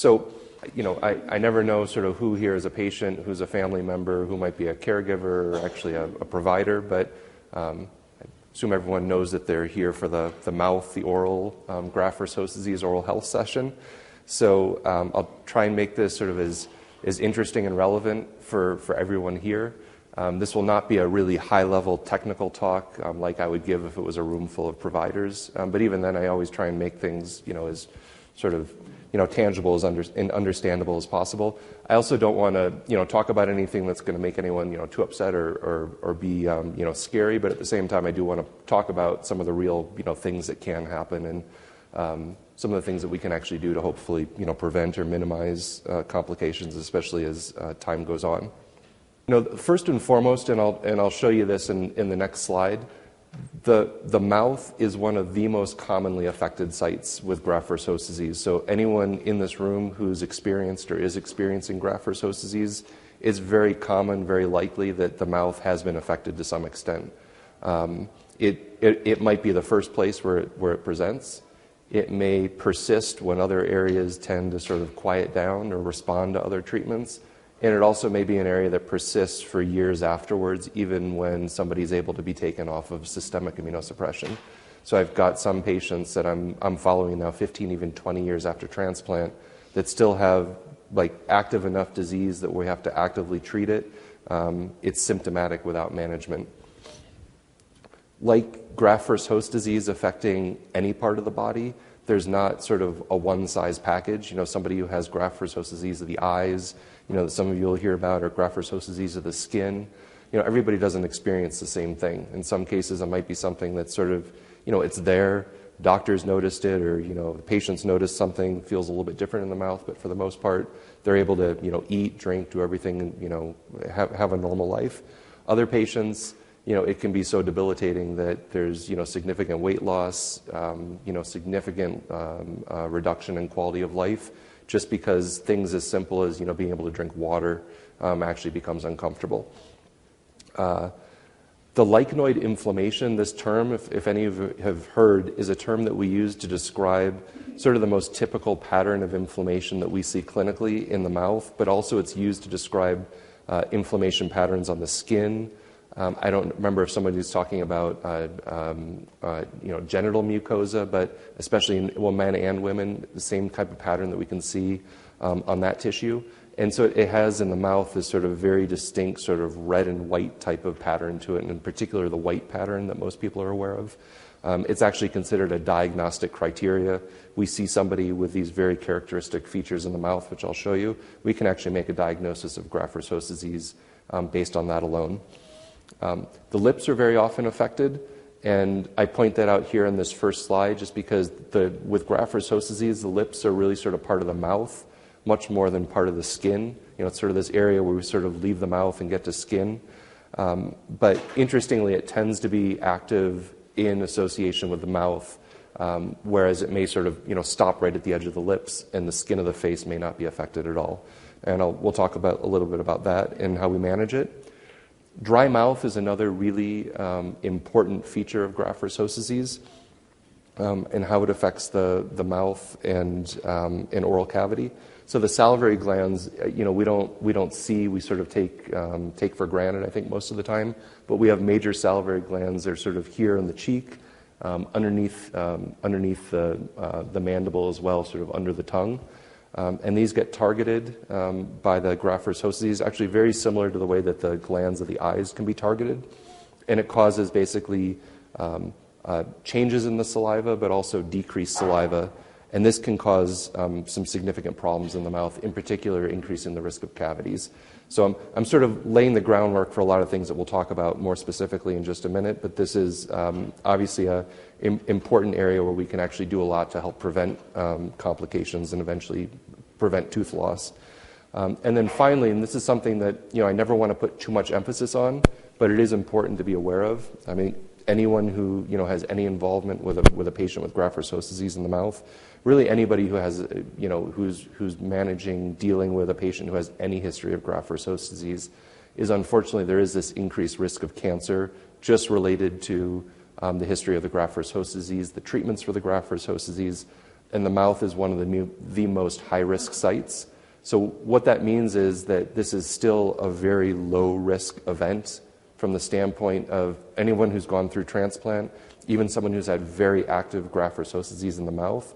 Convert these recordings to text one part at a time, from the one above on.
So, you know, I, I never know sort of who here is a patient, who's a family member, who might be a caregiver, or actually a, a provider, but um, I assume everyone knows that they're here for the, the mouth, the oral um, graft versus host disease oral health session. So um, I'll try and make this sort of as, as interesting and relevant for, for everyone here. Um, this will not be a really high level technical talk um, like I would give if it was a room full of providers. Um, but even then, I always try and make things, you know, as sort of you know, tangible as under, and understandable as possible. I also don't want to, you know, talk about anything that's going to make anyone, you know, too upset or, or, or be, um, you know, scary. But at the same time, I do want to talk about some of the real, you know, things that can happen and um, some of the things that we can actually do to hopefully, you know, prevent or minimize uh, complications, especially as uh, time goes on. You know, first and foremost, and I'll, and I'll show you this in, in the next slide, the, the mouth is one of the most commonly affected sites with graft versus host disease. So, anyone in this room who's experienced or is experiencing graft versus host disease, it's very common, very likely that the mouth has been affected to some extent. Um, it, it, it, might be the first place where it, where it presents. It may persist when other areas tend to sort of quiet down or respond to other treatments. And it also may be an area that persists for years afterwards, even when somebody's able to be taken off of systemic immunosuppression. So I've got some patients that I'm, I'm following now 15, even 20 years after transplant that still have like active enough disease that we have to actively treat it. Um, it's symptomatic without management. Like graft versus host disease affecting any part of the body, there's not sort of a one size package. You know, somebody who has graft versus host disease of the eyes, you know, that some of you will hear about, or graft versus host disease of the skin. You know, everybody doesn't experience the same thing. In some cases, it might be something that's sort of, you know, it's there. Doctors noticed it, or you know, the patients noticed something feels a little bit different in the mouth. But for the most part, they're able to, you know, eat, drink, do everything, you know, have, have a normal life. Other patients, you know, it can be so debilitating that there's, you know, significant weight loss, um, you know, significant um, uh, reduction in quality of life just because things as simple as you know being able to drink water um, actually becomes uncomfortable. Uh, the lichenoid inflammation, this term, if, if, any of you have heard, is a term that we use to describe sort of the most typical pattern of inflammation that we see clinically in the mouth, but also it's used to describe uh, inflammation patterns on the skin, um, I don't remember if somebody was talking about uh, um, uh, you know, genital mucosa, but especially in well, men and women, the same type of pattern that we can see um, on that tissue. And so it has in the mouth this sort of very distinct sort of red and white type of pattern to it, and in particular the white pattern that most people are aware of. Um, it's actually considered a diagnostic criteria. We see somebody with these very characteristic features in the mouth, which I'll show you. We can actually make a diagnosis of graft versus host disease um, based on that alone. Um, the lips are very often affected, and I point that out here in this first slide just because the, with graft versus host disease, the lips are really sort of part of the mouth, much more than part of the skin. You know, it's sort of this area where we sort of leave the mouth and get to skin. Um, but interestingly, it tends to be active in association with the mouth, um, whereas it may sort of you know stop right at the edge of the lips, and the skin of the face may not be affected at all. And I'll, we'll talk about a little bit about that and how we manage it. Dry mouth is another really um, important feature of graft versus host disease um, and how it affects the, the mouth and, um, and oral cavity. So the salivary glands, uh, you know, we don't, we don't see, we sort of take, um, take for granted, I think, most of the time. But we have major salivary glands. They're sort of here in the cheek, um, underneath, um, underneath the, uh, the mandible as well, sort of under the tongue. Um, and these get targeted um, by the graft versus host disease, actually very similar to the way that the glands of the eyes can be targeted. And it causes basically um, uh, changes in the saliva, but also decreased saliva. And this can cause um, some significant problems in the mouth, in particular, increasing the risk of cavities. So I'm, I'm sort of laying the groundwork for a lot of things that we'll talk about more specifically in just a minute, but this is um, obviously Im- important area where we can actually do a lot to help prevent um, complications and eventually prevent tooth loss. Um, and then finally, and this is something that you know I never want to put too much emphasis on, but it is important to be aware of. I mean, anyone who you know has any involvement with a with a patient with graft versus host disease in the mouth really anybody who has, you know, who's, who's managing, dealing with a patient who has any history of graft versus host disease is unfortunately there is this increased risk of cancer just related to um, the history of the graft versus host disease, the treatments for the graft versus host disease, and the mouth is one of the, new, the most high risk sites. So, what that means is that this is still a very low risk event from the standpoint of anyone who's gone through transplant, even someone who's had very active graft versus host disease in the mouth.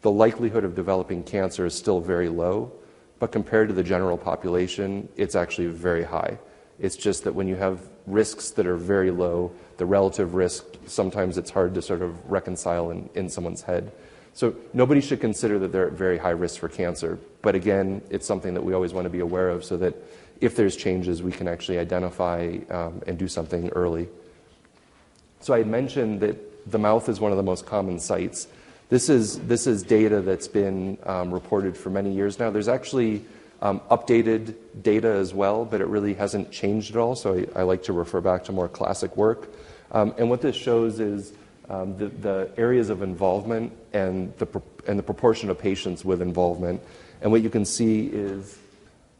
The likelihood of developing cancer is still very low, but compared to the general population, it's actually very high. It's just that when you have risks that are very low, the relative risk, sometimes it's hard to sort of reconcile in, in someone's head. So nobody should consider that they're at very high risk for cancer. But again, it's something that we always want to be aware of so that if there's changes, we can actually identify um, and do something early. So I mentioned that the mouth is one of the most common sites. This is, this is data that's been um, reported for many years now. There's actually um, updated data as well, but it really hasn't changed at all. So I, I like to refer back to more classic work. Um, and what this shows is um, the, the, areas of involvement and the, and the proportion of patients with involvement. And what you can see is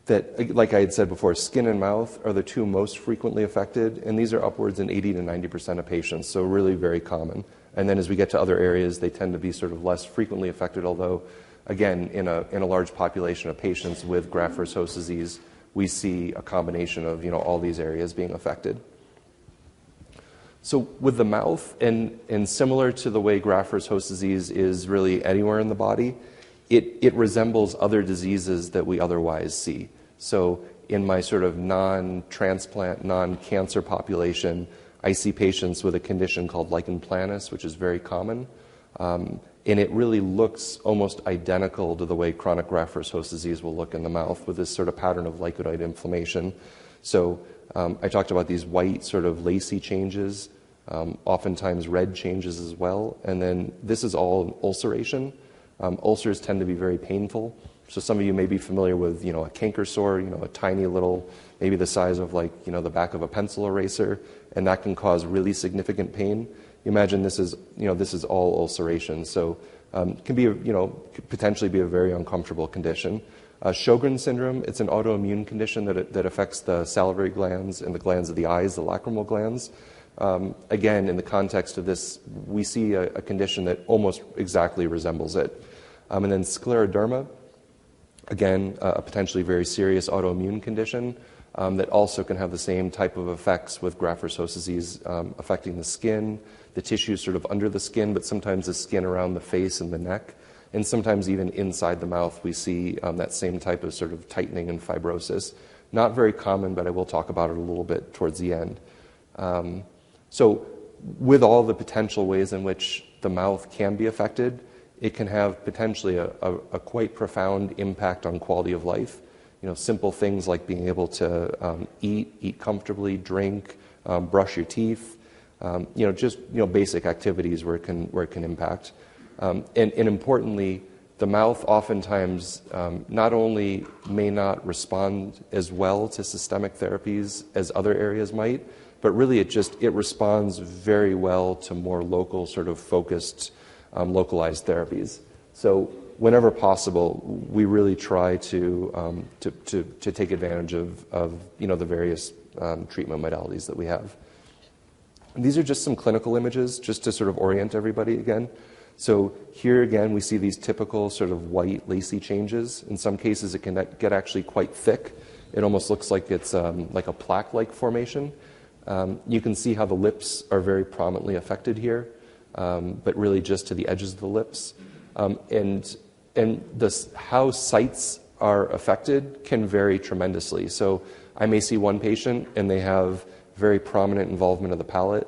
that, like I had said before, skin and mouth are the two most frequently affected, and these are upwards in 80 to 90% of patients, so really very common. And then as we get to other areas, they tend to be sort of less frequently affected, although, again, in a, in a large population of patients with graft versus host disease, we see a combination of you know, all these areas being affected. So with the mouth, and, and similar to the way graft versus host disease is really anywhere in the body, it, it resembles other diseases that we otherwise see. So in my sort of non-transplant, non-cancer population, I see patients with a condition called lichen planus, which is very common. Um, and it really looks almost identical to the way chronic graft versus host disease will look in the mouth with this sort of pattern of leukocyte inflammation. So um, I talked about these white sort of lacy changes, um, oftentimes red changes as well. And then this is all ulceration. Um, ulcers tend to be very painful. So some of you may be familiar with, you know, a canker sore, you know, a tiny little, maybe the size of like, you know, the back of a pencil eraser and that can cause really significant pain. Imagine this is, you know, this is all ulceration, so um, can be, you know, potentially be a very uncomfortable condition. Uh, Sjogren syndrome, it's an autoimmune condition that, that affects the salivary glands and the glands of the eyes, the lacrimal glands. Um, again, in the context of this, we see a, a condition that almost exactly resembles it. Um, and then scleroderma, again, uh, a potentially very serious autoimmune condition um, that also can have the same type of effects with graft versus host disease um, affecting the skin, the tissues sort of under the skin, but sometimes the skin around the face and the neck. And sometimes even inside the mouth, we see um, that same type of sort of tightening and fibrosis. Not very common, but I will talk about it a little bit towards the end. Um, so, with all the potential ways in which the mouth can be affected, it can have potentially a, a, a quite profound impact on quality of life you know, simple things like being able to um, eat, eat comfortably, drink, um, brush your teeth, um, you know, just you know, basic activities where it can, where it can impact. Um, and, and, importantly, the mouth oftentimes um, not only may not respond as well to systemic therapies as other areas might, but really it just it responds very well to more local, sort of focused, um, localized therapies. So whenever possible, we really try to, um, to, to, to, take advantage of, of you know, the various um, treatment modalities that we have. And these are just some clinical images, just to sort of orient everybody again. So here again, we see these typical sort of white, lacy changes. In some cases, it can get actually quite thick. It almost looks like it's um, like a plaque-like formation. Um, you can see how the lips are very prominently affected here, um, but really just to the edges of the lips. Um, and and how sites are affected can vary tremendously. So I may see one patient and they have very prominent involvement of the palate.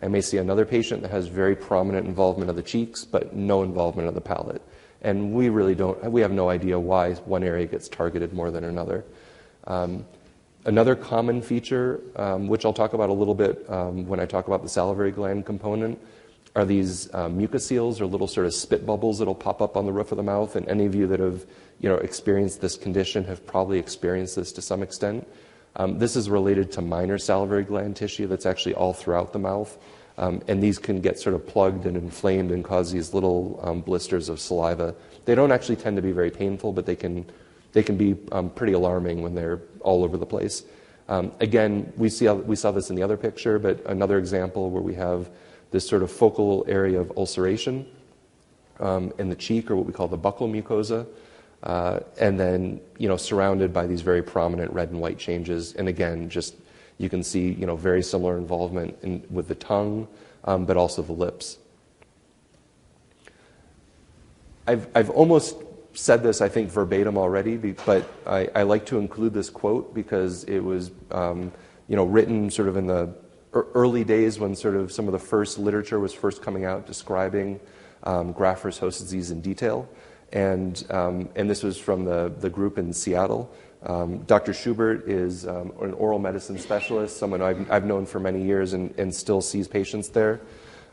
I may see another patient that has very prominent involvement of the cheeks, but no involvement of the palate. And we really don't, we have no idea why one area gets targeted more than another. Um, another common feature, um, which I'll talk about a little bit um, when I talk about the salivary gland component, are these mucoceles or little sort of spit bubbles that'll pop up on the roof of the mouth. And any of you that have you know, experienced this condition have probably experienced this to some extent. Um, this is related to minor salivary gland tissue that's actually all throughout the mouth. Um, and these can get sort of plugged and inflamed and cause these little um, blisters of saliva. They don't actually tend to be very painful, but they can, they can be um, pretty alarming when they're all over the place. Um, again, we, see, we saw this in the other picture, but another example where we have this sort of focal area of ulceration. um, and the cheek or what we call the buccal mucosa. Uh, and then, you know, surrounded by these very prominent red and white changes. And again, just you can see, you know, very similar involvement in, with the tongue, um, but also the lips. I've, I've almost said this, I think, verbatim already, but I, I like to include this quote because it was, um, you know, written sort of in the early days when sort of some of the first literature was first coming out describing um, graft versus host disease in detail. And, um, and this was from the, the group in Seattle. Um, Dr. Schubert is um, an oral medicine specialist, someone I've, I've known for many years and, and still sees patients there.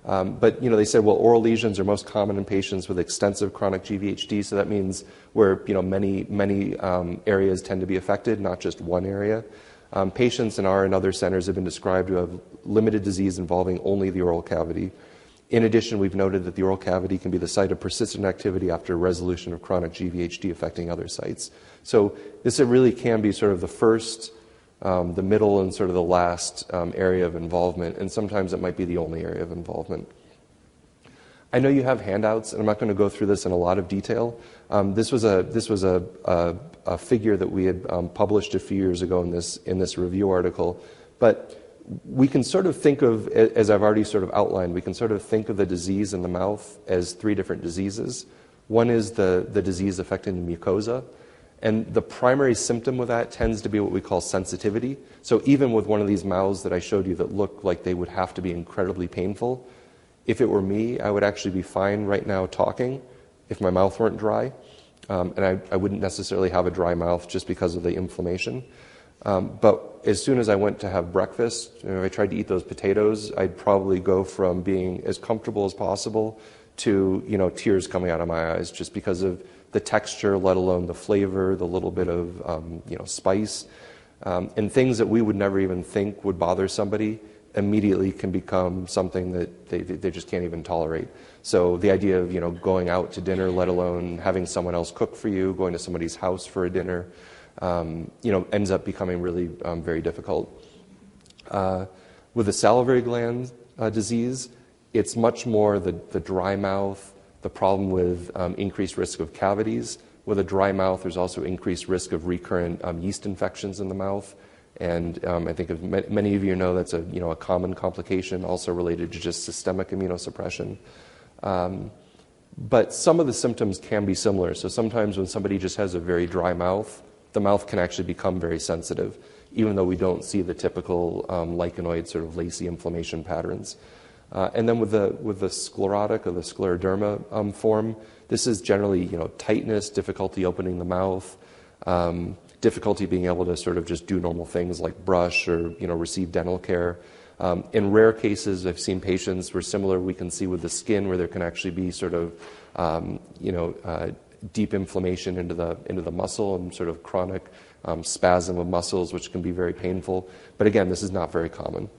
Um, but you know, they said, well, oral lesions are most common in patients with extensive chronic GVHD, so that means where you know many many um, areas tend to be affected, not just one area. Um, patients in our and other centers have been described to have limited disease involving only the oral cavity. In addition, we've noted that the oral cavity can be the site of persistent activity after resolution of chronic GVHD affecting other sites. So this really can be sort of the first um, the middle and sort of the last um, area of involvement, and sometimes it might be the only area of involvement. I know you have handouts, and I'm not going to go through this in a lot of detail. Um, this was a this was a, a, a figure that we had um, published a few years ago in this in this review article, but we can sort of think of, as I've already sort of outlined, we can sort of think of the disease in the mouth as three different diseases. One is the, the disease affecting the mucosa, and the primary symptom with that tends to be what we call sensitivity. So even with one of these mouths that I showed you that look like they would have to be incredibly painful, if it were me, I would actually be fine right now talking if my mouth weren't dry. Um, and I, I, wouldn't necessarily have a dry mouth just because of the inflammation. Um, but as soon as I went to have breakfast, you know, I tried to eat those potatoes, I'd probably go from being as comfortable as possible to you know tears coming out of my eyes just because of the texture, let alone the flavor, the little bit of um, you know spice, um, and things that we would never even think would bother somebody immediately can become something that they, they just can't even tolerate. So the idea of you know going out to dinner, let alone having someone else cook for you, going to somebody's house for a dinner, um, you know, ends up becoming really um, very difficult. Uh, with the salivary gland uh, disease, it's much more the, the dry mouth, the problem with um, increased risk of cavities. With a dry mouth, there's also increased risk of recurrent um, yeast infections in the mouth. And um, I think many of you know that's a, you know, a common complication also related to just systemic immunosuppression. Um, but some of the symptoms can be similar. So sometimes when somebody just has a very dry mouth, the mouth can actually become very sensitive, even though we don't see the typical um, lichenoid sort of lacy inflammation patterns. Uh, and then with the, with the sclerotic or the scleroderma um, form, this is generally you know, tightness, difficulty opening the mouth, um, difficulty being able to sort of just do normal things like brush or you know, receive dental care. Um, in rare cases, I've seen patients where similar we can see with the skin where there can actually be sort of um, you know, uh, deep inflammation into the, into the muscle and sort of chronic um, spasm of muscles, which can be very painful. But again, this is not very common.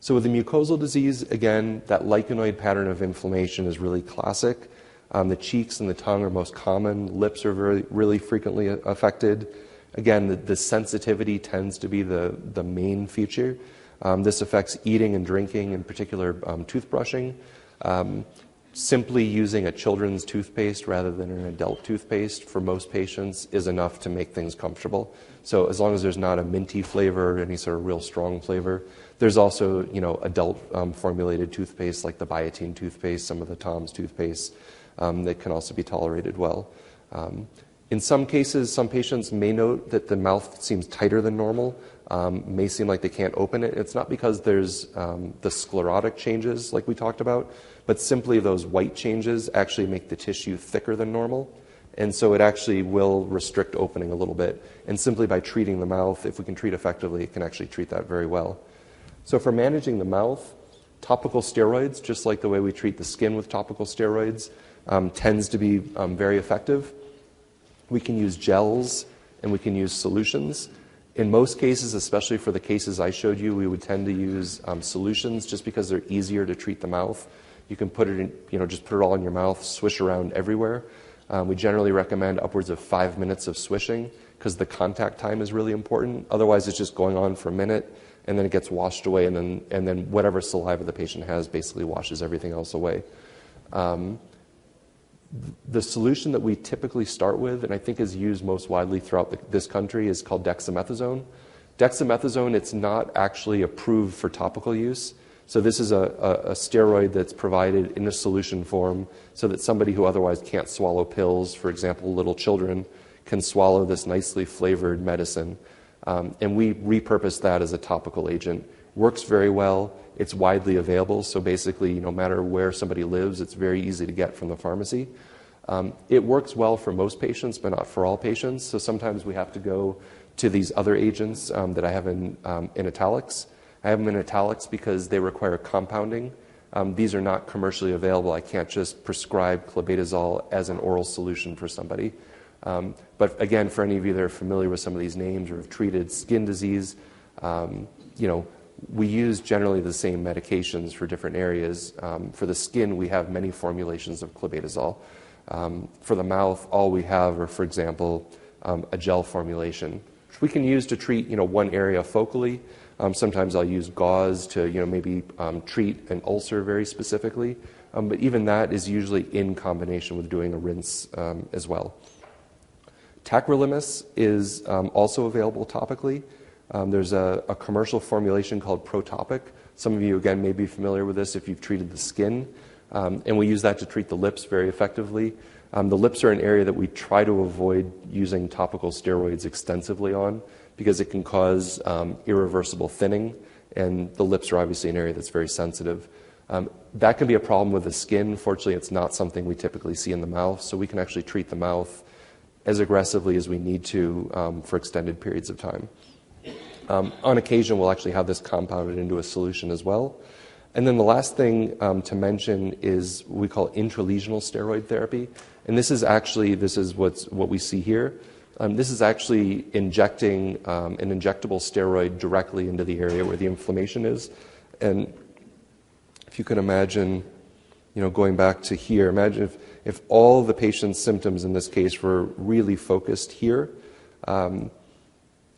So with the mucosal disease, again, that lichenoid pattern of inflammation is really classic. Um, the cheeks and the tongue are most common. Lips are very, really frequently affected. Again, the, the sensitivity tends to be the, the main feature. Um, this affects eating and drinking, in particular um, toothbrushing. Um, simply using a children's toothpaste rather than an adult toothpaste for most patients is enough to make things comfortable. So as long as there's not a minty flavor or any sort of real strong flavor, there's also, you know, adult um, formulated toothpaste like the Biotene toothpaste, some of the Tom's toothpaste um, that can also be tolerated well. Um, in some cases, some patients may note that the mouth seems tighter than normal, um, may seem like they can't open it. It's not because there's um, the sclerotic changes like we talked about, but simply those white changes actually make the tissue thicker than normal. And so it actually will restrict opening a little bit. And simply by treating the mouth, if we can treat effectively, it can actually treat that very well. So, for managing the mouth, topical steroids, just like the way we treat the skin with topical steroids, um, tends to be um, very effective. We can use gels and we can use solutions. In most cases, especially for the cases I showed you, we would tend to use um, solutions just because they're easier to treat the mouth. You can put it in, you know, just put it all in your mouth, swish around everywhere. Um, we generally recommend upwards of five minutes of swishing because the contact time is really important. Otherwise, it's just going on for a minute and then it gets washed away, and then, and then whatever saliva the patient has basically washes everything else away. Um, the solution that we typically start with, and I think is used most widely throughout the, this country, is called dexamethasone. Dexamethasone, it's not actually approved for topical use. So this is a, a, steroid that's provided in a solution form so that somebody who otherwise can't swallow pills, for example, little children, can swallow this nicely flavored medicine. Um, and we repurpose that as a topical agent. Works very well. It's widely available, so basically, no matter where somebody lives, it's very easy to get from the pharmacy. Um, it works well for most patients, but not for all patients. So sometimes we have to go to these other agents um, that I have in, um, in italics. I have them in italics because they require compounding. Um, these are not commercially available. I can't just prescribe clobetasol as an oral solution for somebody. Um, but again, for any of you that are familiar with some of these names or have treated skin disease, um, you know, we use generally the same medications for different areas. Um, for the skin, we have many formulations of clobetasol. Um, for the mouth, all we have are, for example, um, a gel formulation, which we can use to treat, you know, one area focally. Um, sometimes I'll use gauze to, you know, maybe treat an ulcer very specifically. but even that is usually in combination with doing a rinse as well. Tacrolimus is um, also available topically. Um, there's a, a, commercial formulation called Protopic. Some of you, again, may be familiar with this if you've treated the skin. Um, and we use that to treat the lips very effectively. Um, the lips are an area that we try to avoid using topical steroids extensively on because it can cause um, irreversible thinning, and the lips are obviously an area that's very sensitive. Um, that can be a problem with the skin. Fortunately, it's not something we typically see in the mouth, so we can actually treat the mouth as aggressively as we need to um, for extended periods of time. Um, on occasion, we'll actually have this compounded into a solution as well. And then the last thing um, to mention is what we call intralesional steroid therapy. And this is actually, this is what's, what we see here. Um, this is actually injecting um, an injectable steroid directly into the area where the inflammation is. And if you can imagine, you know, going back to here, imagine if if all the patient's symptoms in this case were really focused here. Um,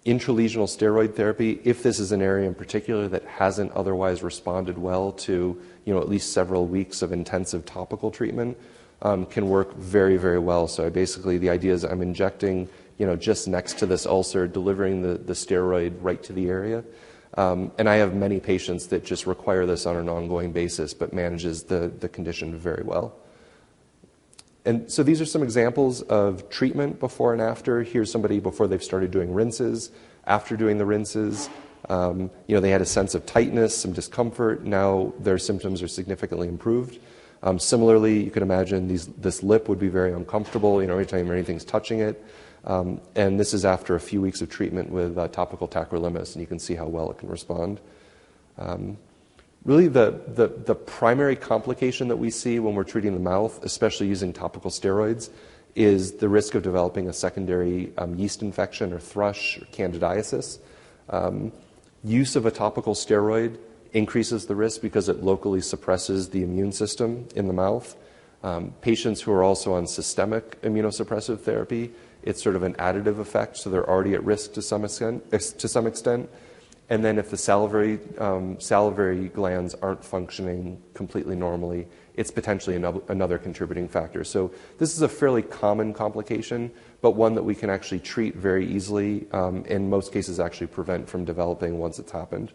intralesional steroid therapy, if this is an area in particular that hasn't otherwise responded well to you know, at least several weeks of intensive topical treatment, um, can work very, very well. So I basically, the idea is I'm injecting you know, just next to this ulcer, delivering the, the steroid right to the area. Um, and I have many patients that just require this on an ongoing basis, but manages the, the condition very well. And so these are some examples of treatment before and after. Here's somebody before they've started doing rinses, after doing the rinses. Um, you know, they had a sense of tightness, some discomfort. Now their symptoms are significantly improved. Um, similarly, you can imagine these, this lip would be very uncomfortable, you know, anytime anything's touching it. Um, and this is after a few weeks of treatment with uh, topical tacrolimus, and you can see how well it can respond. Um, Really, the, the, the, primary complication that we see when we're treating the mouth, especially using topical steroids, is the risk of developing a secondary um, yeast infection or thrush or candidiasis. Um, use of a topical steroid increases the risk because it locally suppresses the immune system in the mouth. Um, patients who are also on systemic immunosuppressive therapy, it's sort of an additive effect, so they're already at risk to some extent. To some extent. And then if the salivary, um, salivary glands aren't functioning completely normally, it's potentially another, contributing factor. So this is a fairly common complication, but one that we can actually treat very easily, um, in most cases actually prevent from developing once it's happened.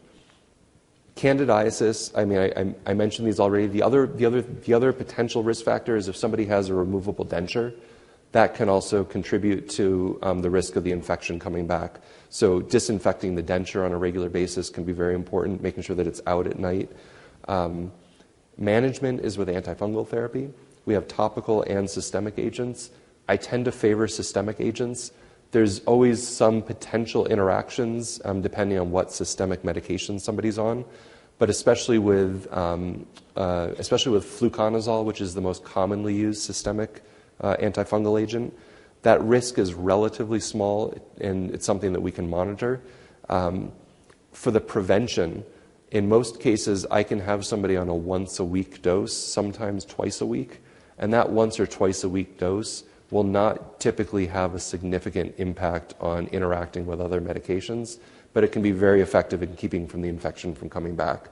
Candidiasis, I mean, I, I, mentioned these already. The other, the, other, the other potential risk factor is if somebody has a removable denture, that can also contribute to um, the risk of the infection coming back. So disinfecting the denture on a regular basis can be very important, making sure that it's out at night. Um, management is with antifungal therapy. We have topical and systemic agents. I tend to favor systemic agents. There's always some potential interactions um, depending on what systemic medication somebody's on, but especially with um, uh, especially with fluconazole, which is the most commonly used systemic uh, antifungal agent that risk is relatively small, and it's something that we can monitor. Um, for the prevention, in most cases, I can have somebody on a once a week dose, sometimes twice a week, and that once or twice a week dose will not typically have a significant impact on interacting with other medications, but it can be very effective in keeping from the infection from coming back.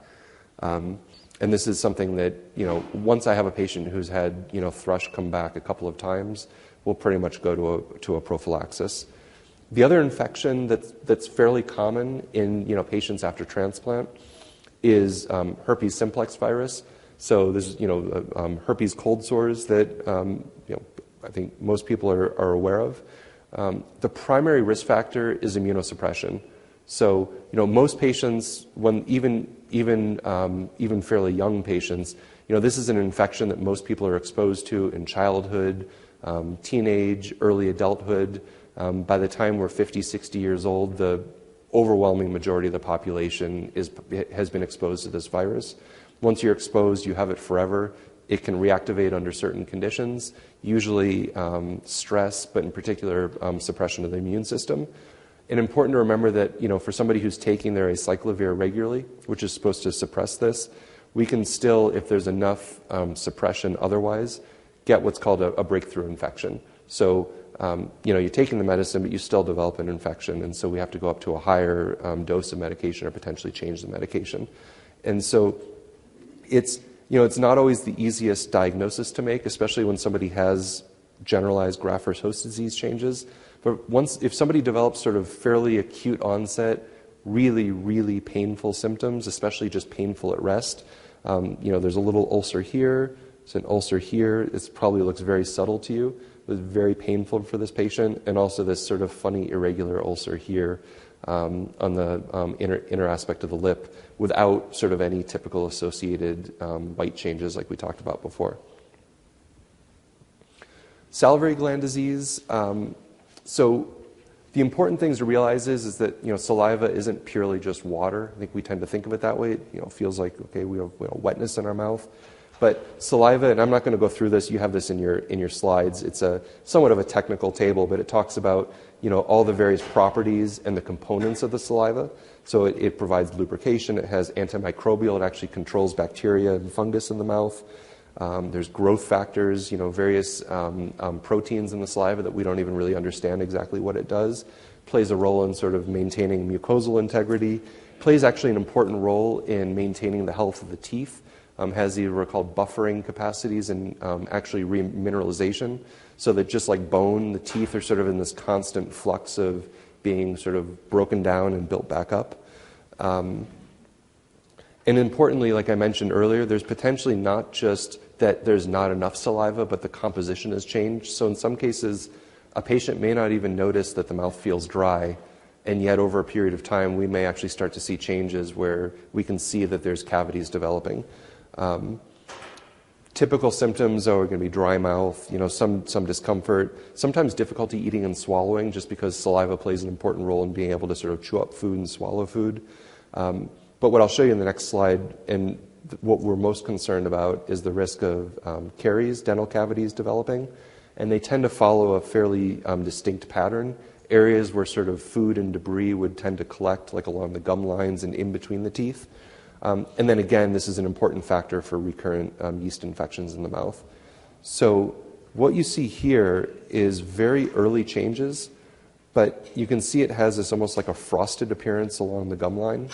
Um, and this is something that, you know, once I have a patient who's had, you know, thrush come back a couple of times, we'll pretty much go to a, to a prophylaxis. The other infection that's, that's fairly common in, you know, patients after transplant is um, herpes simplex virus. So there's, you know, uh, um, herpes cold sores that, um, you know, I think most people are, are aware of. Um, the primary risk factor is immunosuppression. So, you know, most patients, when even even um, even fairly young patients, you know, this is an infection that most people are exposed to in childhood, um, teenage, early adulthood. Um, by the time we're 50, 60 years old, the overwhelming majority of the population is, has been exposed to this virus. Once you're exposed, you have it forever. It can reactivate under certain conditions, usually um, stress, but in particular, um, suppression of the immune system. And important to remember that, you know, for somebody who's taking their acyclovir regularly, which is supposed to suppress this, we can still, if there's enough um, suppression otherwise, get what's called a, a breakthrough infection. So, um, you know, you're taking the medicine, but you still develop an infection, and so we have to go up to a higher um, dose of medication or potentially change the medication. And so, it's you know, it's not always the easiest diagnosis to make, especially when somebody has generalized graft versus host disease changes. But once, if somebody develops sort of fairly acute onset, really, really painful symptoms, especially just painful at rest, um, you know, there's a little ulcer here, there's an ulcer here. It probably looks very subtle to you. It was very painful for this patient, and also this sort of funny irregular ulcer here um, on the um, inner, inner aspect of the lip without sort of any typical associated um, white changes like we talked about before. Salivary gland disease. Um, so the important things to realize is, is that you know saliva isn't purely just water. I think we tend to think of it that way. It you know feels like okay we have, we have wetness in our mouth, but saliva and I'm not going to go through this. You have this in your in your slides. It's a somewhat of a technical table, but it talks about you know all the various properties and the components of the saliva. So it, it provides lubrication. It has antimicrobial. It actually controls bacteria and fungus in the mouth. Um, there's growth factors, you know, various um, um, proteins in the saliva that we don't even really understand exactly what it does. Plays a role in sort of maintaining mucosal integrity. Plays actually an important role in maintaining the health of the teeth. Um, has these what are called buffering capacities and um, actually remineralization, so that just like bone, the teeth are sort of in this constant flux of being sort of broken down and built back up. Um, and importantly, like I mentioned earlier, there's potentially not just that there's not enough saliva, but the composition has changed. So in some cases, a patient may not even notice that the mouth feels dry, and yet over a period of time, we may actually start to see changes where we can see that there's cavities developing. Um, typical symptoms are going to be dry mouth, you know, some, some discomfort, sometimes difficulty eating and swallowing, just because saliva plays an important role in being able to sort of chew up food and swallow food. Um, but what I'll show you in the next slide, and what we're most concerned about is the risk of um, caries, dental cavities developing, and they tend to follow a fairly um, distinct pattern. Areas where sort of food and debris would tend to collect, like along the gum lines and in between the teeth. Um, and then again, this is an important factor for recurrent um, yeast infections in the mouth. So, what you see here is very early changes, but you can see it has this almost like a frosted appearance along the gum line.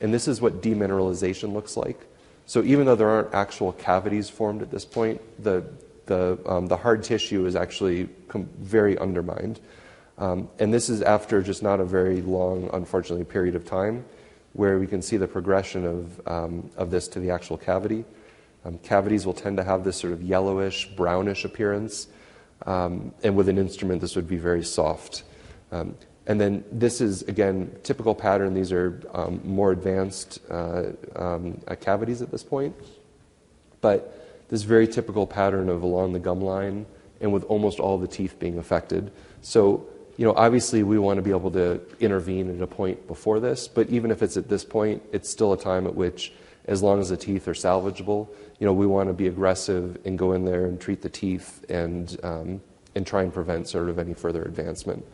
And this is what demineralization looks like. So even though there aren't actual cavities formed at this point, the, the, um, the hard tissue is actually com- very undermined. Um, and this is after just not a very long, unfortunately, period of time where we can see the progression of, um, of this to the actual cavity. Um, cavities will tend to have this sort of yellowish, brownish appearance. Um, and with an instrument, this would be very soft. And then this is, again, typical pattern. These are um, more advanced uh, um, cavities at this point. But this very typical pattern of along the gum line and with almost all the teeth being affected. So, you know, obviously we want to be able to intervene at a point before this, but even if it's at this point, it's still a time at which, as long as the teeth are salvageable, you know, we want to be aggressive and go in there and treat the teeth and, um, and try and prevent sort of any further advancement.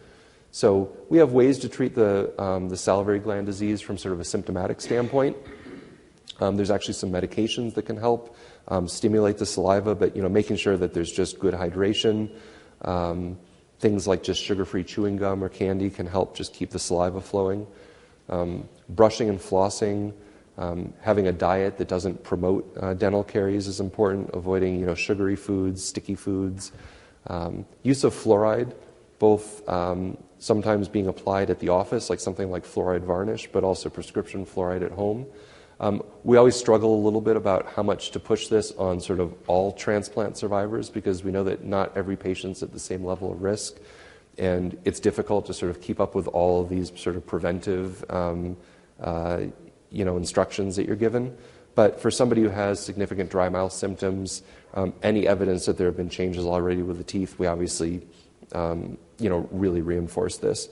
So we have ways to treat the, um, the salivary gland disease from sort of a symptomatic standpoint. Um, there's actually some medications that can help um, stimulate the saliva, but you know, making sure that there's just good hydration. Um, things like just sugar-free chewing gum or candy can help just keep the saliva flowing. Um, brushing and flossing Um, having a diet that doesn't promote uh, dental caries is important. Avoiding, you know, sugary foods, sticky foods. Use of fluoride, both sometimes being applied at the office, like something like fluoride varnish, but also prescription fluoride at home. Um, we always struggle a little bit about how much to push this on sort of all transplant survivors because we know that not every patient's at the same level of risk. And it's difficult to sort of keep up with all of these sort of preventive um, uh, you know, instructions that you're given. But for somebody who has significant dry mouth symptoms, um, any evidence that there have been changes already with the teeth, we obviously um, you know, really reinforce this.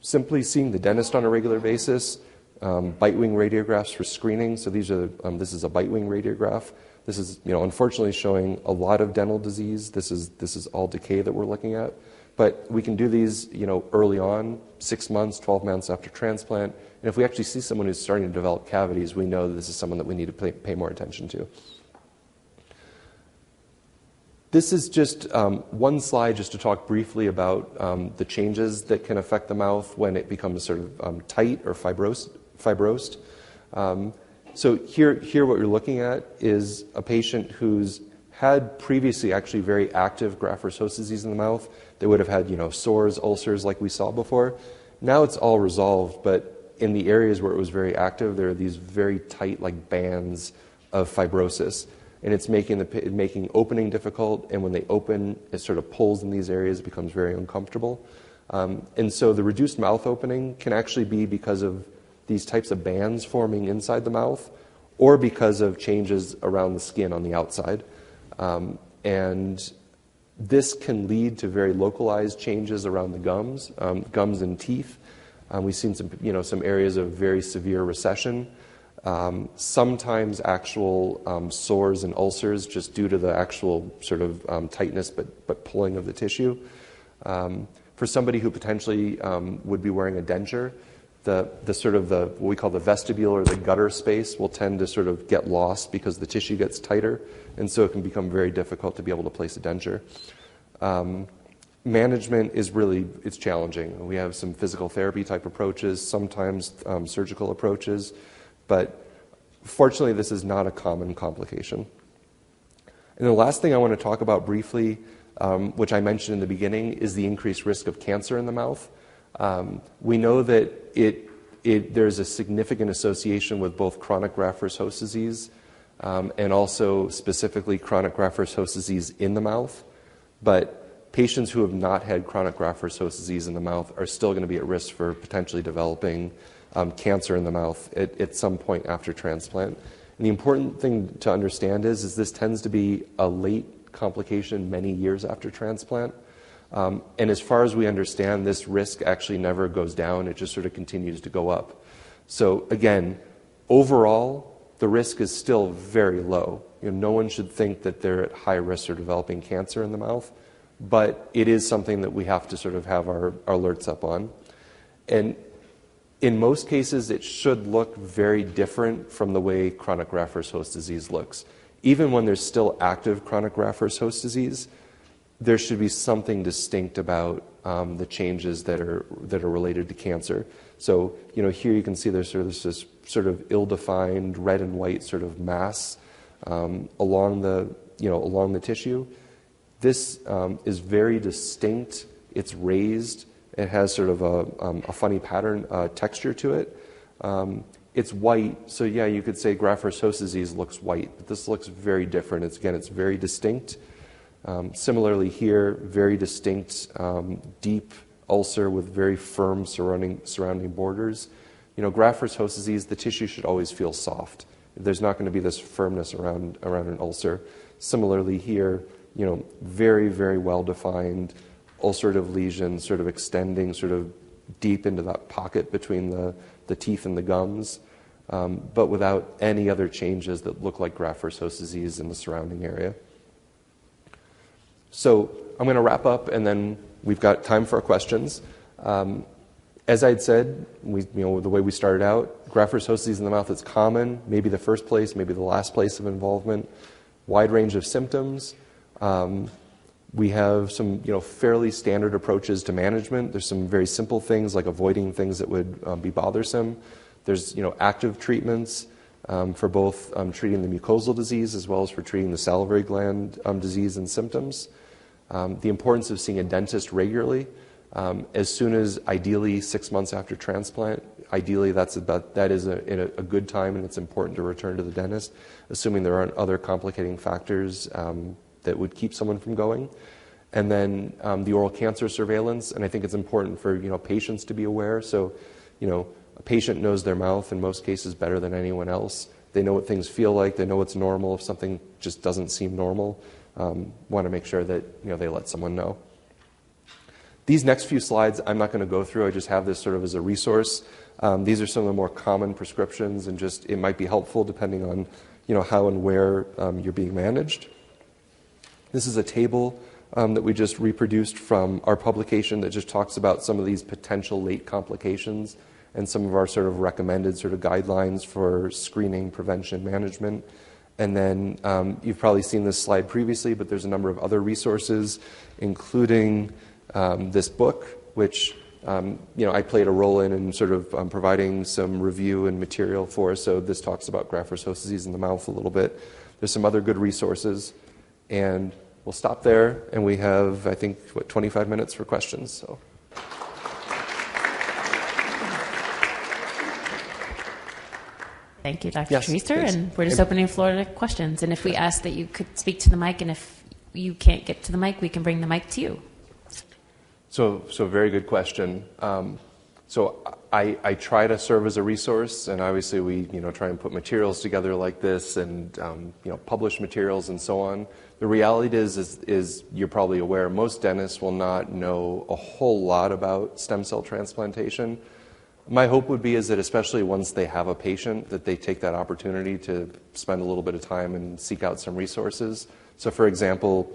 Simply seeing the dentist on a regular basis, um, bite wing radiographs for screening. So these are um, this is a bite wing radiograph. This is you know unfortunately showing a lot of dental disease. This is this is all decay that we're looking at. But we can do these you know early on, six months, 12 months after transplant. And if we actually see someone who's starting to develop cavities, we know that this is someone that we need to pay, pay more attention to. This is just um, one slide just to talk briefly about um, the changes that can affect the mouth when it becomes sort of um, tight or fibrosed fibrosed. Um, so here, here what you're looking at is a patient who's had previously actually very active graft versus host disease in the mouth. They would have had, you know, sores, ulcers like we saw before. Now it's all resolved, but in the areas where it was very active, there are these very tight, like bands of fibrosis, and it's making the making opening difficult. And when they open, it sort of pulls in these areas, it becomes very uncomfortable. Um, and so the reduced mouth opening can actually be because of these types of bands forming inside the mouth, or because of changes around the skin on the outside. Um, and this can lead to very localized changes around the gums, um, gums and teeth. Um, we've seen some, you know, some areas of very severe recession. Um, sometimes actual um, sores and ulcers just due to the actual sort of um, tightness but, but pulling of the tissue. Um, for somebody who potentially um, would be wearing a denture, the, the sort of the what we call the vestibule or the gutter space will tend to sort of get lost because the tissue gets tighter, and so it can become very difficult to be able to place a denture. Um, management is really it's challenging. We have some physical therapy type approaches, sometimes surgical approaches, but fortunately, this is not a common complication. And the last thing I want to talk about briefly, um, which I mentioned in the beginning, is the increased risk of cancer in the mouth. Um, we know that it, it, there's a significant association with both chronic graft-versus-host disease um, and also specifically chronic graft-versus-host disease in the mouth. But patients who have not had chronic graft-versus-host disease in the mouth are still going to be at risk for potentially developing um, cancer in the mouth at, at, some point after transplant. And the important thing to understand is, is this tends to be a late complication many years after transplant. Um, and as far as we understand, this risk actually never goes down, it just sort of continues to go up. So, again, overall, the risk is still very low. You know, no one should think that they're at high risk for developing cancer in the mouth, but it is something that we have to sort of have our, our alerts up on. And in most cases, it should look very different from the way chronic graft versus host disease looks. Even when there's still active chronic graft versus host disease, there should be something distinct about um, the changes that are that are related to cancer. So you know here you can see there's sort of this sort of ill-defined red and white sort of mass um, along the you know along the tissue. This um, is very distinct. It's raised. It has sort of a, um, a funny pattern uh, texture to it. Um, it's white, so yeah, you could say graft versus host disease looks white, but this looks very different. It's again, it's very distinct. Um, similarly, here, very distinct, um, deep ulcer with very firm surrounding, surrounding borders. You know, graft versus host disease, the tissue should always feel soft. There's not going to be this firmness around, around an ulcer. Similarly, here, you know, very, very well defined ulcerative lesion, sort of extending sort of deep into that pocket between the, the teeth and the gums, um, but without any other changes that look like graft versus host disease in the surrounding area. So I'm going to wrap up, and then we've got time for questions. Um, as I'd said, we, you know, the way we started out, graft versus host disease in the mouth is common, maybe the first place, maybe the last place of involvement. Wide range of symptoms. Um, we have some, you know, fairly standard approaches to management. There's some very simple things like avoiding things that would um, be bothersome. There's, you know, active treatments. um, for both um, treating the mucosal disease as well as for treating the salivary gland um, disease and symptoms. Um, the importance of seeing a dentist regularly. Um, as soon as ideally six months after transplant, ideally that's about, that is a, a, a, good time and it's important to return to the dentist, assuming there aren't other complicating factors that would keep someone from going. And then um, the oral cancer surveillance, and I think it's important for you know patients to be aware. So, you know, a patient knows their mouth in most cases better than anyone else. They know what things feel like. They know what's normal. If something just doesn't seem normal, um, want to make sure that you know they let someone know. These next few slides I'm not going to go through. I just have this sort of as a resource. Um, these are some of the more common prescriptions, and just it might be helpful depending on you know how and where um, you're being managed. This is a table um, that we just reproduced from our publication that just talks about some of these potential late complications and some of our sort of recommended sort of guidelines for screening, prevention, management. And then um, you've probably seen this slide previously, but there's a number of other resources, including um, this book, which um, you know I played a role in in sort of um, providing some review and material for. So this talks about graft-versus-host disease in the mouth a little bit. There's some other good resources, and we'll stop there. And we have, I think, what 25 minutes for questions. So. Thank you, Dr. Yes, Treister. And we're just opening the floor to questions. And if we ask that you could speak to the mic, and if you can't get to the mic, we can bring the mic to you. So, so very good question. Um, so I, I, try to serve as a resource, and obviously we you know try and put materials together like this, and um, you know publish materials and so on. The reality is, is, is you're probably aware most dentists will not know a whole lot about stem cell transplantation. My hope would be is that especially once they have a patient, that they take that opportunity to spend a little bit of time and seek out some resources. So, for example,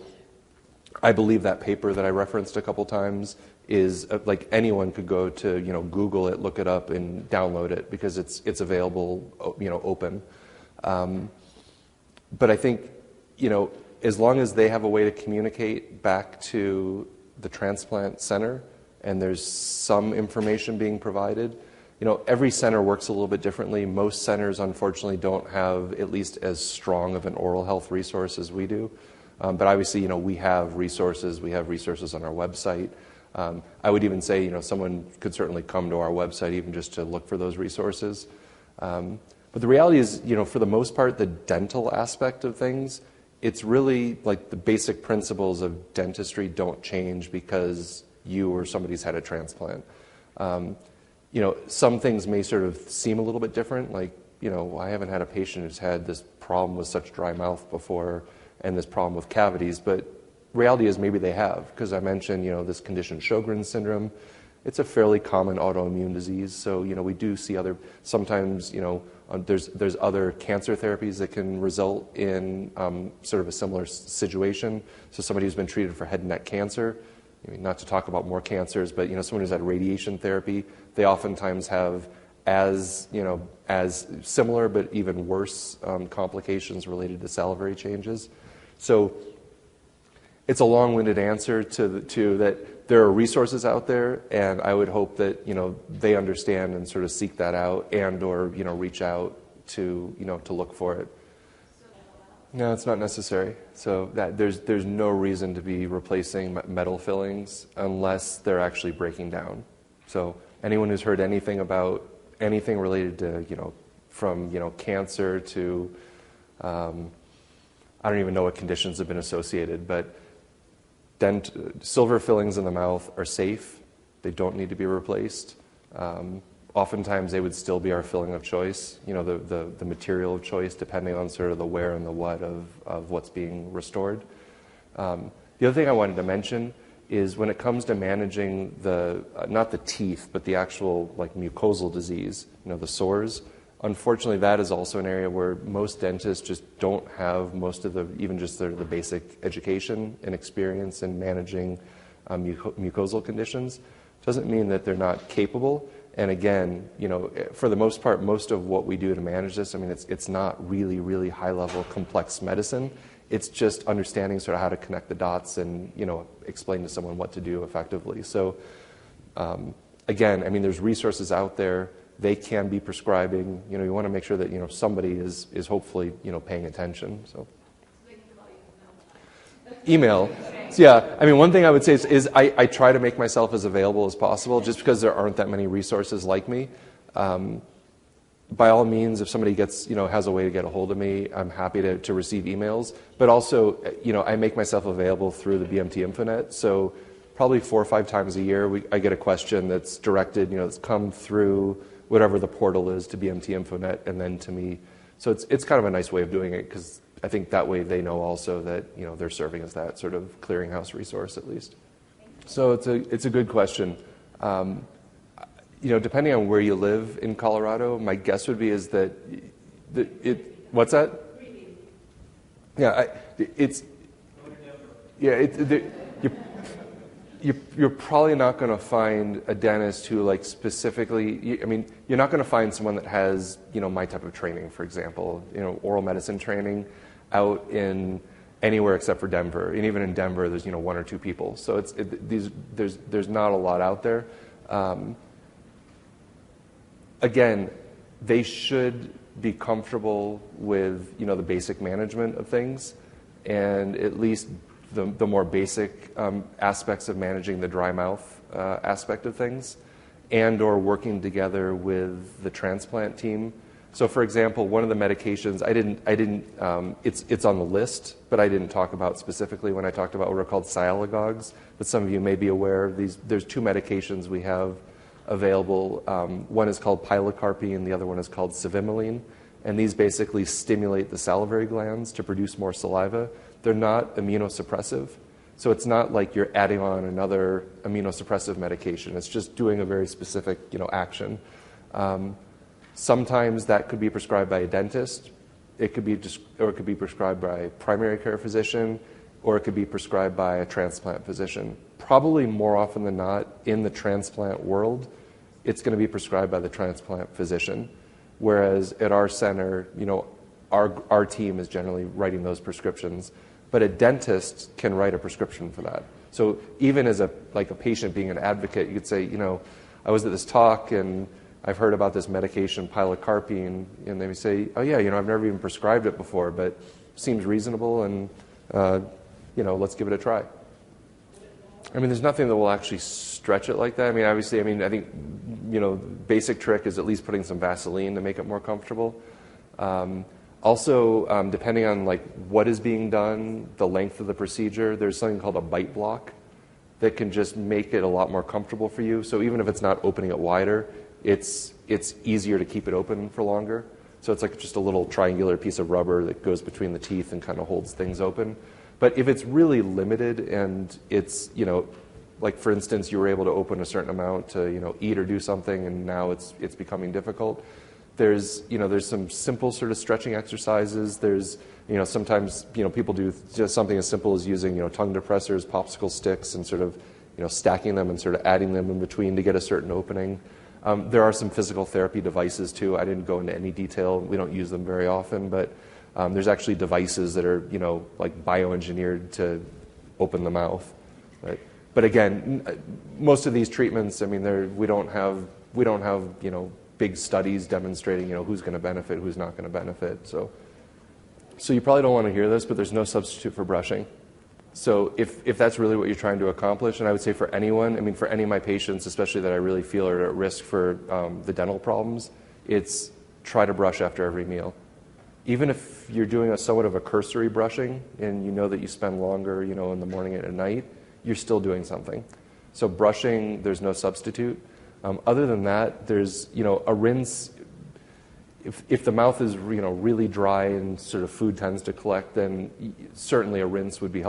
I believe that paper that I referenced a couple times is uh, like anyone could go to you know Google it, look it up, and download it because it's it's available you know open. Um, but I think you know as long as they have a way to communicate back to the transplant center and there's some information being provided. You know, every center works a little bit differently. Most centers, unfortunately, don't have at least as strong of an oral health resource as we do. Um, but obviously, you know, we have resources. We have resources on our website. Um, I would even say, you know, someone could certainly come to our website even just to look for those resources. Um, but the reality is, you know, for the most part, the dental aspect of things, it's really like the basic principles of dentistry don't change because you or somebody's had a transplant. Um, you know, some things may sort of seem a little bit different. Like, you know, I haven't had a patient who's had this problem with such dry mouth before and this problem with cavities. But reality is maybe they have, because I mentioned, you know, this condition, Sjogren's syndrome. It's a fairly common autoimmune disease. So, you know, we do see other, sometimes, you know, uh, there's, there's other cancer therapies that can result in um, sort of a similar situation. So somebody who's been treated for head and neck cancer, I mean, not to talk about more cancers, but, you know, someone who's had radiation therapy, they oftentimes have as you know as similar but even worse um, complications related to salivary changes. So it's a long-winded answer to, the, to that there are resources out there, and I would hope that you know they understand and sort of seek that out, and or you know reach out to you know to look for it. No, it's not necessary. So that, there's there's no reason to be replacing metal fillings unless they're actually breaking down. So anyone who's heard anything about anything related to you know from you know cancer to um, I don't even know what conditions have been associated, but dent, silver fillings in the mouth are safe. They don't need to be replaced. Um, oftentimes, they would still be our filling of choice, you know, the, the, the, material of choice, depending on sort of the where and the what of, of what's being restored. Um, the other thing I wanted to mention is when it comes to managing the, uh, not the teeth, but the actual like mucosal disease, you know, the sores, Unfortunately, that is also an area where most dentists just don't have most of the, even just the, the basic education and experience in managing um, mucosal conditions. Doesn't mean that they're not capable. And again, you know, for the most part, most of what we do to manage this, I mean, it's, it's not really, really high level complex medicine. It's just understanding sort of how to connect the dots and, you know, explain to someone what to do effectively. So, um, again, I mean, there's resources out there they can be prescribing. You know, you want to make sure that you know somebody is is hopefully you know paying attention. So. Email. So, yeah, I mean, one thing I would say is, is I, I, try to make myself as available as possible just because there aren't that many resources like me. Um, by all means, if somebody gets, you know, has a way to get a hold of me, I'm happy to, to receive emails. But also, you know, I make myself available through the BMT Infonet. So probably four or five times a year, we, I get a question that's directed, you know, that's come through whatever the portal is to BMT Infonet and then to me. So it's, it's kind of a nice way of doing it because I think that way they know also that, you know, they're serving as that sort of clearinghouse resource at least. So it's a, it's a good question. Um, you know, depending on where you live in Colorado, my guess would be is that the, it. What's that? Yeah, I, it's. Yeah, it, the, you, you're probably not going to find a dentist who like specifically. I mean, you're not going to find someone that has you know my type of training, for example, you know, oral medicine training, out in anywhere except for Denver. And even in Denver, there's you know one or two people. So it's it, these there's there's not a lot out there. Um, again, they should be comfortable with you know the basic management of things, and at least the, the more basic um, aspects of managing the dry mouth uh, aspect of things, and or working together with the transplant team. So, for example, one of the medications I didn't I didn't um, it's it's on the list, but I didn't talk about specifically when I talked about what are called sialagogues. But some of you may be aware these. There's two medications we have available. Um, one is called pilocarpine, and the other one is called cevimeline. And these basically stimulate the salivary glands to produce more saliva. They're not immunosuppressive. So it's not like you're adding on another immunosuppressive medication. It's just doing a very specific you know, action. Um, sometimes that could be prescribed by a dentist. It could be, or it could be prescribed by a primary care physician, or it could be prescribed by a transplant physician probably more often than not in the transplant world, it's going to be prescribed by the transplant physician. Whereas at our center, you know, our, our team is generally writing those prescriptions, but a dentist can write a prescription for that. So even as a like a patient being an advocate, you could say, you know, I was at this talk and I've heard about this medication pilocarpine, and they say, oh yeah, you know, I've never even prescribed it before, but seems reasonable, and uh, you know, let's give it a try. I mean, there's nothing that will actually stretch it like that. I mean, obviously, I mean, I think, you know, basic trick is at least putting some Vaseline to make it more comfortable. Um, also, um, depending on like what is being done, the length of the procedure, there's something called a bite block that can just make it a lot more comfortable for you. So even if it's not opening it wider, it's it's easier to keep it open for longer. So it's like just a little triangular piece of rubber that goes between the teeth and kind of holds things open. But if it's really limited and it's, you know, like for instance, you were able to open a certain amount to, you know, eat or do something, and now it's it's becoming difficult. There's, you know, there's some simple sort of stretching exercises. There's, you know, sometimes, you know, people do just something as simple as using, you know, tongue depressors, popsicle sticks, and sort of, you know, stacking them and sort of adding them in between to get a certain opening. Um, there are some physical therapy devices too. I didn't go into any detail. We don't use them very often, but um, there's actually devices that are, you know, like bioengineered to open the mouth. Right? But again, uh, most of these treatments, I mean, we don't have we don't have you know big studies demonstrating you know who's going to benefit, who's not going to benefit. So, so you probably don't want to hear this, but there's no substitute for brushing. So if, if that's really what you're trying to accomplish, and I would say for anyone, I mean, for any of my patients, especially that I really feel are at risk for um, the dental problems, it's try to brush after every meal even if you're doing a somewhat of a cursory brushing and you know that you spend longer, you know, in the morning and at night, you're still doing something. So brushing, there's no substitute. Um, other than that, there's, you know, a rinse. If, if the mouth is, you know, really dry and sort of food tends to collect, then certainly a rinse would be helpful.